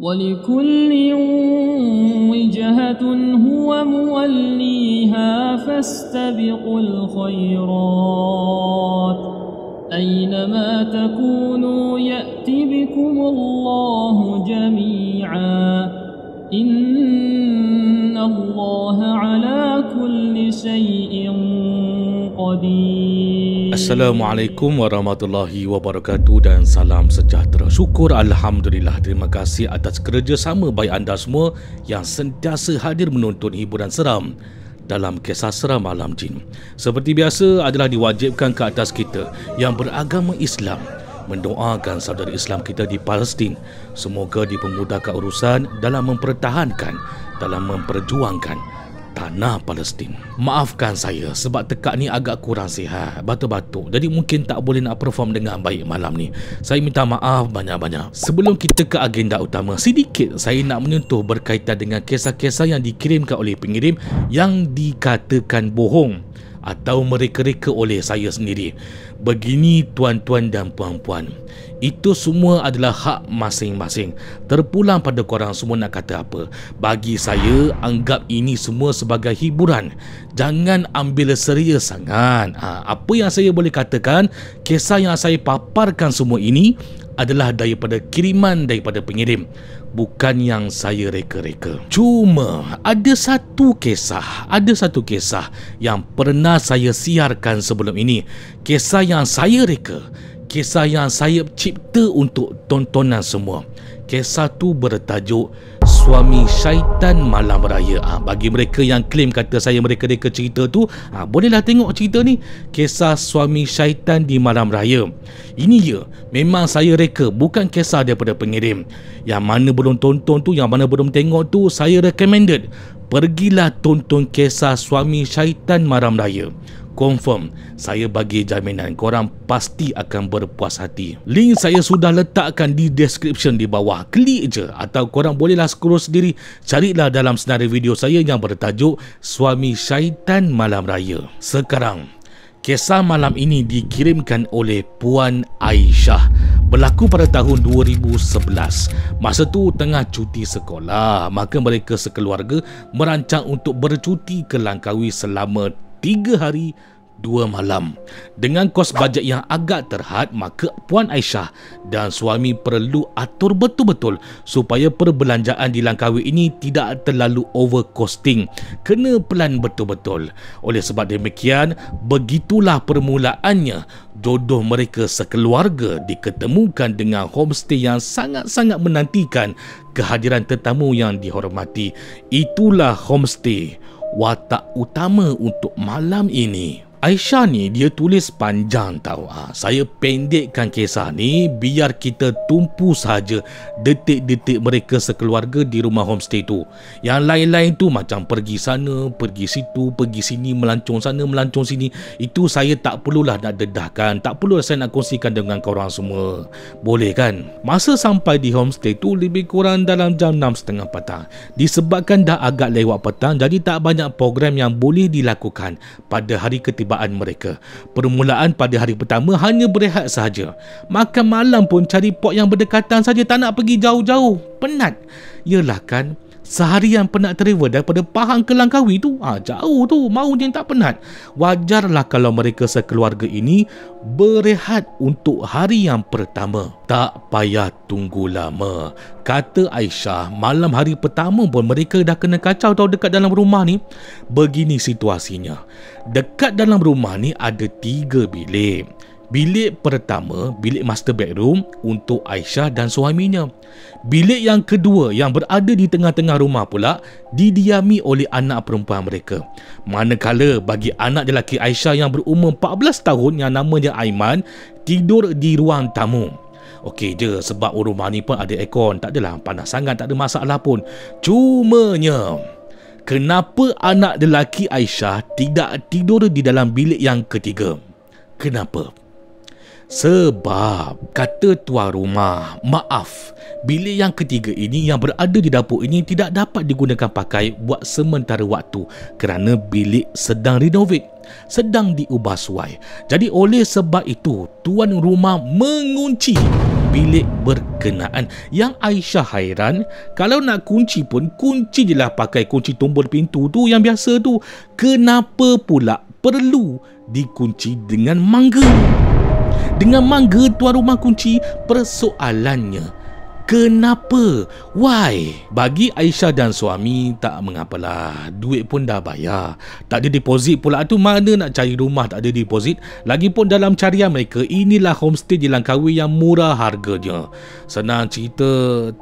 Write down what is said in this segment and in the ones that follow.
ولكل وجهة هو موليها فاستبقوا الخيرات. أينما تكونوا يأتي بكم الله جميعا. إن الله على كل شيء قدير. Assalamualaikum warahmatullahi wabarakatuh dan salam sejahtera. Syukur Alhamdulillah. Terima kasih atas kerjasama baik anda semua yang sentiasa hadir menonton hiburan seram dalam kisah seram malam jin. Seperti biasa adalah diwajibkan ke atas kita yang beragama Islam mendoakan saudara Islam kita di Palestin semoga dipermudahkan urusan dalam mempertahankan dalam memperjuangkan tanah Palestin. Maafkan saya sebab tekak ni agak kurang sihat, batuk-batuk. Jadi mungkin tak boleh nak perform dengan baik malam ni. Saya minta maaf banyak-banyak. Sebelum kita ke agenda utama, sedikit saya nak menyentuh berkaitan dengan kisah-kisah yang dikirimkan oleh pengirim yang dikatakan bohong atau mereka-reka oleh saya sendiri. Begini tuan-tuan dan puan-puan. Itu semua adalah hak masing-masing. Terpulang pada korang semua nak kata apa. Bagi saya, anggap ini semua sebagai hiburan. Jangan ambil serius sangat. Ha, apa yang saya boleh katakan, kisah yang saya paparkan semua ini adalah daripada kiriman daripada pengirim bukan yang saya reka-reka. Cuma ada satu kisah, ada satu kisah yang pernah saya siarkan sebelum ini. Kisah yang saya reka, kisah yang saya cipta untuk tontonan semua. Kisah tu bertajuk Suami Syaitan Malam Raya. Ha, bagi mereka yang claim kata saya mereka reka cerita tu, ha, bolehlah tengok cerita ni. Kisah Suami Syaitan di Malam Raya. Ini ya, memang saya reka bukan kisah daripada pengirim. Yang mana belum tonton tu, yang mana belum tengok tu, saya recommended. Pergilah tonton kisah Suami Syaitan Malam Raya. Confirm saya bagi jaminan korang pasti akan berpuas hati. Link saya sudah letakkan di description di bawah. Klik je. Atau korang bolehlah scroll sendiri carilah dalam senarai video saya yang bertajuk Suami Syaitan Malam Raya. Sekarang Kisah malam ini dikirimkan oleh Puan Aisyah berlaku pada tahun 2011. Masa tu tengah cuti sekolah, maka mereka sekeluarga merancang untuk bercuti ke Langkawi selama tiga hari dua malam. Dengan kos bajet yang agak terhad, maka Puan Aisyah dan suami perlu atur betul-betul supaya perbelanjaan di Langkawi ini tidak terlalu overcosting. Kena pelan betul-betul. Oleh sebab demikian, begitulah permulaannya jodoh mereka sekeluarga diketemukan dengan homestay yang sangat-sangat menantikan kehadiran tetamu yang dihormati. Itulah homestay watak utama untuk malam ini. Aisyah ni dia tulis panjang tau. Ha, saya pendekkan kisah ni biar kita tumpu saja detik-detik mereka sekeluarga di rumah homestay tu. Yang lain-lain tu macam pergi sana, pergi situ, pergi sini, melancong sana, melancong sini. Itu saya tak perlulah nak dedahkan. Tak perlulah saya nak kongsikan dengan korang semua. Boleh kan? Masa sampai di homestay tu lebih kurang dalam jam 6.30 petang. Disebabkan dah agak lewat petang jadi tak banyak program yang boleh dilakukan pada hari ketiga percubaan mereka. Permulaan pada hari pertama hanya berehat sahaja. Makan malam pun cari pot yang berdekatan saja tak nak pergi jauh-jauh. Penat. Yalah kan, seharian penat travel daripada Pahang ke Langkawi tu? Ah jauh tu. Mau dia tak penat. Wajarlah kalau mereka sekeluarga ini berehat untuk hari yang pertama. Tak payah tunggu lama. Kata Aisyah malam hari pertama pun mereka dah kena kacau tau dekat dalam rumah ni. Begini situasinya. Dekat dalam rumah ni ada tiga bilik Bilik pertama, bilik master bedroom untuk Aisyah dan suaminya. Bilik yang kedua yang berada di tengah-tengah rumah pula didiami oleh anak perempuan mereka. Manakala bagi anak lelaki Aisyah yang berumur 14 tahun yang namanya Aiman tidur di ruang tamu. Okey je sebab rumah ni pun ada aircon, tak adalah panas sangat, tak ada masalah pun. Cumanya kenapa anak lelaki Aisyah tidak tidur di dalam bilik yang ketiga? Kenapa? Sebab kata tuan rumah, maaf, bilik yang ketiga ini yang berada di dapur ini tidak dapat digunakan pakai buat sementara waktu kerana bilik sedang renovate, sedang diubah suai. Jadi oleh sebab itu, tuan rumah mengunci bilik berkenaan. Yang Aisyah hairan, kalau nak kunci pun, kunci je lah pakai kunci tombol pintu tu yang biasa tu. Kenapa pula perlu dikunci dengan mangga? Dengan mangga tuan rumah kunci, persoalannya Kenapa? Why? Bagi Aisyah dan suami tak mengapalah. Duit pun dah bayar. Tak ada deposit pula tu mana nak cari rumah tak ada deposit. Lagipun dalam carian mereka inilah homestay di Langkawi yang murah harganya. Senang cerita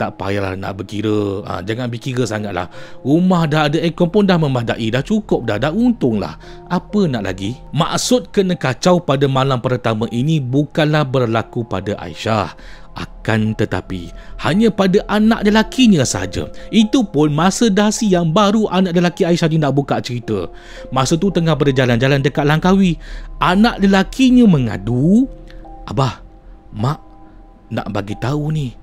tak payahlah nak berkira. Ha, jangan berkira sangatlah. Rumah dah ada aircon pun dah memadai. Dah cukup dah. Dah untunglah. Apa nak lagi? Maksud kena kacau pada malam pertama ini bukanlah berlaku pada Aisyah akan tetapi hanya pada anak lelakinya sahaja. Itu pun masa dasi yang baru anak lelaki Aisyah ni nak buka cerita. Masa tu tengah berjalan-jalan dekat Langkawi. Anak lelakinya mengadu, "Abah, mak nak bagi tahu ni.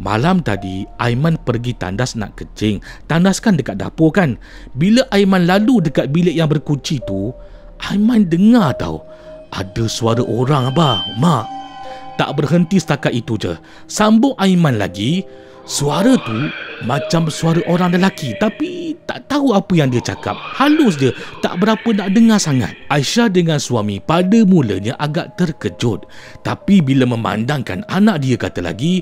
Malam tadi Aiman pergi tandas nak kecing. Tandas kan dekat dapur kan. Bila Aiman lalu dekat bilik yang berkunci tu, Aiman dengar tau ada suara orang abah, mak tak berhenti setakat itu je. Sambung Aiman lagi, suara tu macam suara orang lelaki tapi tak tahu apa yang dia cakap. Halus dia, tak berapa nak dengar sangat. Aisyah dengan suami pada mulanya agak terkejut. Tapi bila memandangkan anak dia kata lagi,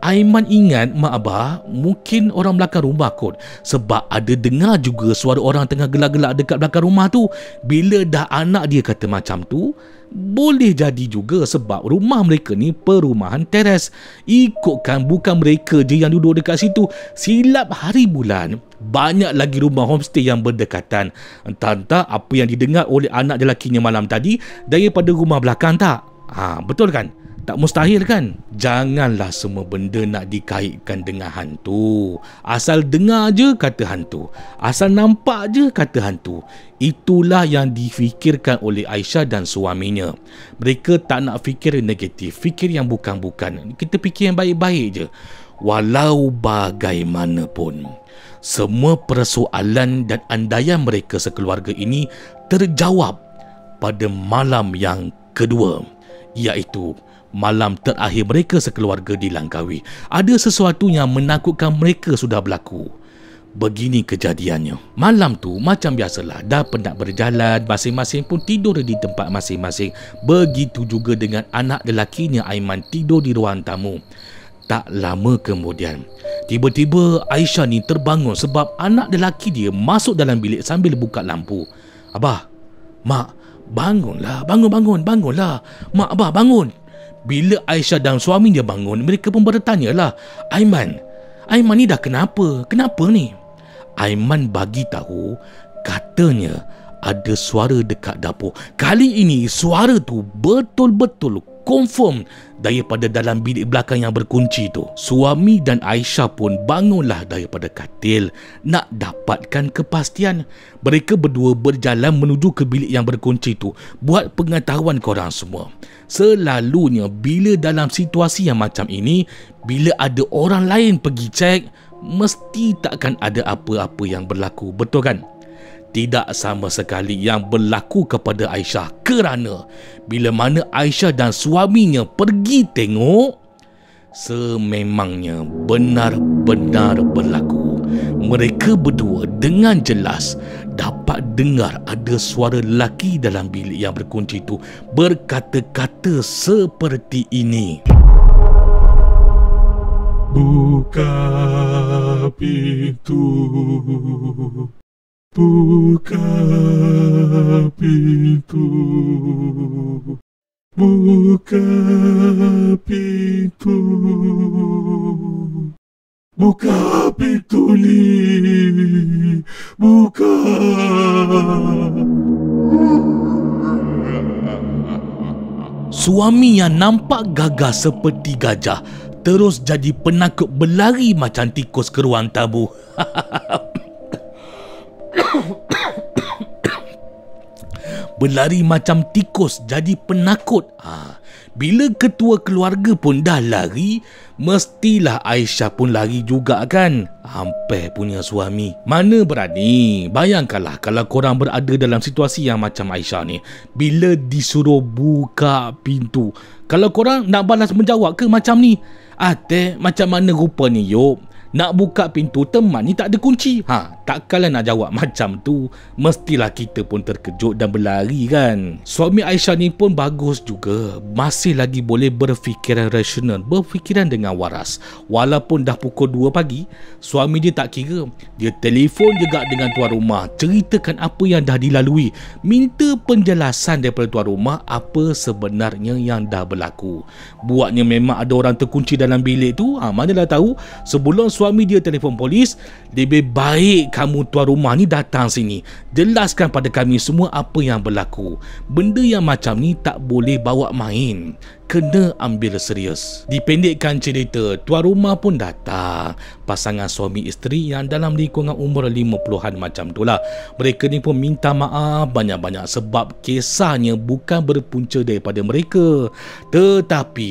Aiman ingat mak abah mungkin orang belakang rumah kot. Sebab ada dengar juga suara orang tengah gelak-gelak dekat belakang rumah tu. Bila dah anak dia kata macam tu boleh jadi juga sebab rumah mereka ni perumahan teres. Ikutkan bukan mereka je yang duduk dekat situ. Silap hari bulan banyak lagi rumah homestay yang berdekatan. Entah-entah apa yang didengar oleh anak lelakinya malam tadi daripada rumah belakang tak? Ha, betul kan tak mustahil kan? Janganlah semua benda nak dikaitkan dengan hantu. Asal dengar je kata hantu. Asal nampak je kata hantu. Itulah yang difikirkan oleh Aisyah dan suaminya. Mereka tak nak fikir negatif. Fikir yang bukan-bukan. Kita fikir yang baik-baik je. Walau bagaimanapun. Semua persoalan dan andaian mereka sekeluarga ini terjawab pada malam yang kedua. Iaitu malam terakhir mereka sekeluarga di Langkawi. Ada sesuatu yang menakutkan mereka sudah berlaku. Begini kejadiannya. Malam tu macam biasalah dah penat berjalan, masing-masing pun tidur di tempat masing-masing. Begitu juga dengan anak lelakinya Aiman tidur di ruang tamu. Tak lama kemudian, tiba-tiba Aisyah ni terbangun sebab anak lelaki dia masuk dalam bilik sambil buka lampu. Abah, mak, bangunlah, bangun, bangun, bangunlah. Mak, abah, bangun. Bila Aisyah dan suaminya bangun, mereka pun bertanya lah, Aiman, Aiman ni dah kenapa? Kenapa ni? Aiman bagi tahu, katanya ada suara dekat dapur. Kali ini suara tu betul-betul confirm daripada dalam bilik belakang yang berkunci tu. Suami dan Aisyah pun bangunlah daripada katil nak dapatkan kepastian. Mereka berdua berjalan menuju ke bilik yang berkunci tu buat pengetahuan korang semua. Selalunya bila dalam situasi yang macam ini, bila ada orang lain pergi cek, mesti takkan ada apa-apa yang berlaku. Betul kan? Tidak sama sekali yang berlaku kepada Aisyah. Kerana bila mana Aisyah dan suaminya pergi tengok sememangnya benar-benar berlaku. Mereka berdua dengan jelas dapat dengar ada suara lelaki dalam bilik yang berkunci itu berkata-kata seperti ini. Buka pintu Buka pintu. Buka pintu. Buka pintu ni Buka. Suami yang nampak gagah seperti gajah terus jadi penakut berlari macam tikus ke ruang tamu. Berlari macam tikus jadi penakut. Ha. Bila ketua keluarga pun dah lari, mestilah Aisyah pun lari juga kan? Hampir punya suami. Mana berani? Bayangkanlah kalau korang berada dalam situasi yang macam Aisyah ni. Bila disuruh buka pintu, Kalau korang nak balas menjawab ke macam ni? Ah, teh, macam mana rupa ni, Yop? Nak buka pintu teman ni tak ada kunci. Ha, takkanlah nak jawab macam tu. Mestilah kita pun terkejut dan berlari kan. Suami Aisyah ni pun bagus juga. Masih lagi boleh berfikiran rasional, berfikiran dengan waras. Walaupun dah pukul 2 pagi, suami dia tak kira. Dia telefon juga dengan tuan rumah, ceritakan apa yang dah dilalui, minta penjelasan daripada tuan rumah apa sebenarnya yang dah berlaku. Buatnya memang ada orang terkunci dalam bilik tu, ha, manalah tahu sebelum suami dia telefon polis, lebih baik kamu tuan rumah ni datang sini. Jelaskan pada kami semua apa yang berlaku. Benda yang macam ni tak boleh bawa main. Kena ambil serius. Dipendekkan cerita, tuan rumah pun datang. Pasangan suami isteri yang dalam lingkungan umur 50-an macam tu lah. Mereka ni pun minta maaf banyak-banyak sebab kisahnya bukan berpunca daripada mereka. Tetapi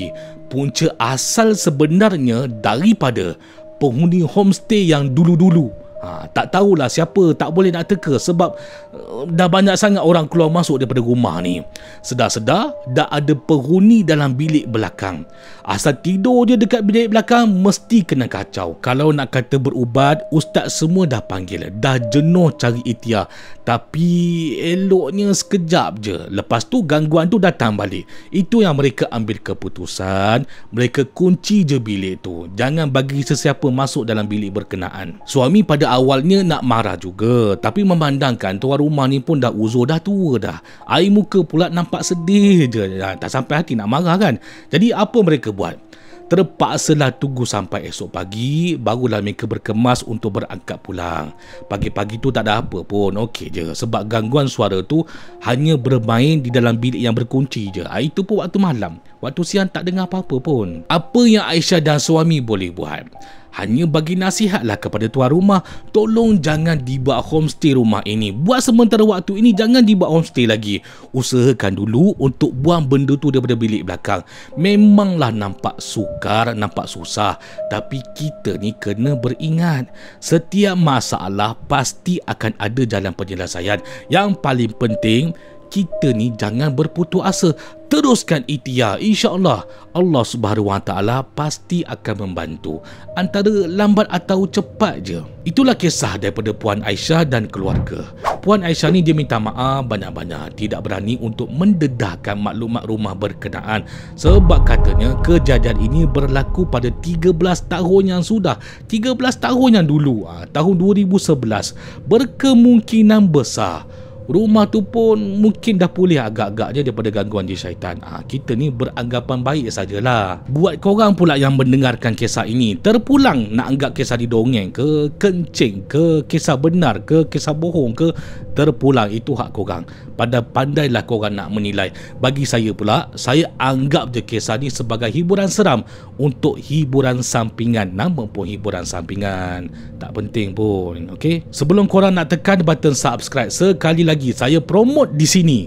punca asal sebenarnya daripada penghuni homestay yang dulu-dulu Ha, tak tahulah siapa tak boleh nak teka sebab uh, dah banyak sangat orang keluar masuk daripada rumah ni. Sedar-sedar dah ada penghuni dalam bilik belakang. Asal tidur je dekat bilik belakang mesti kena kacau. Kalau nak kata berubat, ustaz semua dah panggil. Dah jenuh cari itia. Tapi eloknya sekejap je. Lepas tu gangguan tu datang balik. Itu yang mereka ambil keputusan. Mereka kunci je bilik tu. Jangan bagi sesiapa masuk dalam bilik berkenaan. Suami pada awalnya nak marah juga tapi memandangkan tuan rumah ni pun dah uzur dah tua dah. Air muka pula nampak sedih je. Tak sampai hati nak marah kan? Jadi apa mereka buat? Terpaksalah tunggu sampai esok pagi Barulah mereka berkemas untuk berangkat pulang. Pagi-pagi tu tak ada apa pun Okey je. Sebab gangguan suara tu Hanya bermain di dalam bilik yang berkunci je. Ah, Itu pun waktu malam Waktu siang tak dengar apa-apa pun Apa yang Aisyah dan suami boleh buat? Hanya bagi nasihatlah kepada tuan rumah tolong jangan dibuat homestay rumah ini. Buat sementara waktu ini jangan dibuat homestay lagi. Usahakan dulu untuk buang benda tu daripada bilik belakang. Memanglah nampak sukar nampak susah. Tapi kita ni kena beringat setiap masalah pasti akan ada jalan penyelesaian yang paling penting kita ni jangan berputus asa. Teruskan ikhtiar. Insyaallah Allah Subhanahu Wa Taala pasti akan membantu. Antara lambat atau cepat je. Itulah kisah daripada puan Aisyah dan keluarga. Puan Aisyah ni dia minta maaf banyak-banyak. Tidak berani untuk mendedahkan maklumat rumah berkenaan. Sebab katanya kejadian ini berlaku pada 13 tahun yang sudah. 13 tahun yang dulu. Ah, tahun 2011 berkemungkinan besar rumah tu pun mungkin dah pulih agak-agaknya daripada gangguan di syaitan. Ha, kita ni beranggapan baik sajalah. Buat korang pula yang mendengarkan kisah ini, terpulang nak anggap kisah di dongeng ke, kencing ke, kisah benar ke, kisah bohong ke, terpulang itu hak korang. Pada pandailah korang nak menilai. Bagi saya pula, saya anggap je kisah ni sebagai hiburan seram untuk hiburan sampingan. Nama pun hiburan sampingan. Tak penting pun, okey? Sebelum korang nak tekan button subscribe, sekali lagi lagi saya promote di sini.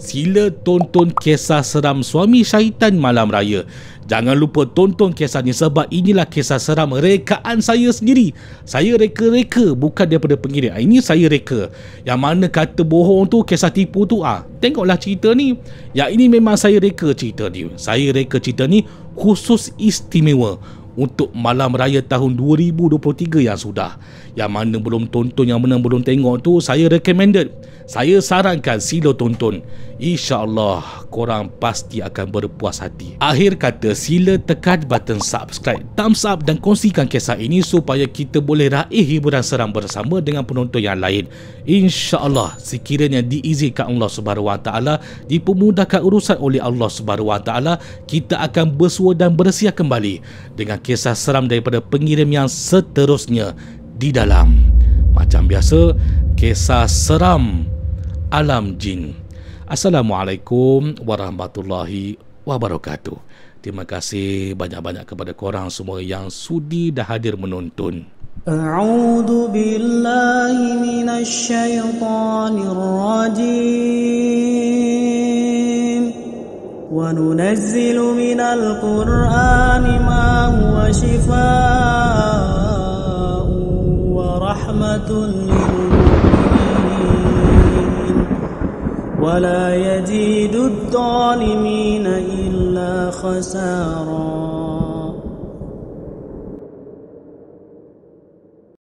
Sila tonton kisah seram suami syaitan malam raya. Jangan lupa tonton kisah ni sebab inilah kisah seram rekaan saya sendiri. Saya reka-reka bukan daripada pengirim. Ini saya reka. Yang mana kata bohong tu kisah tipu tu ah. Tengoklah cerita ni. Yang ini memang saya reka cerita ni. Saya reka cerita ni khusus istimewa untuk malam raya tahun 2023 yang sudah. Yang mana belum tonton, yang mana belum tengok tu saya recommended saya sarankan sila tonton. InsyaAllah korang pasti akan berpuas hati. Akhir kata sila tekan button subscribe, thumbs up dan kongsikan kisah ini supaya kita boleh raih hiburan seram bersama dengan penonton yang lain. InsyaAllah sekiranya diizinkan Allah Taala dipermudahkan urusan oleh Allah Taala kita akan bersua dan bersiap kembali dengan kisah seram daripada pengirim yang seterusnya di dalam. Macam biasa, kisah seram alam jin. Assalamualaikum warahmatullahi wabarakatuh. Terima kasih banyak-banyak kepada korang semua yang sudi dah hadir menonton. A'udzu billahi minasy syaithanir rajim. Wa nunazzilu minal qur'ani ma huwa shifaa'un wa rahmatun lil ولا يزيد الظالمين إلا خسارا.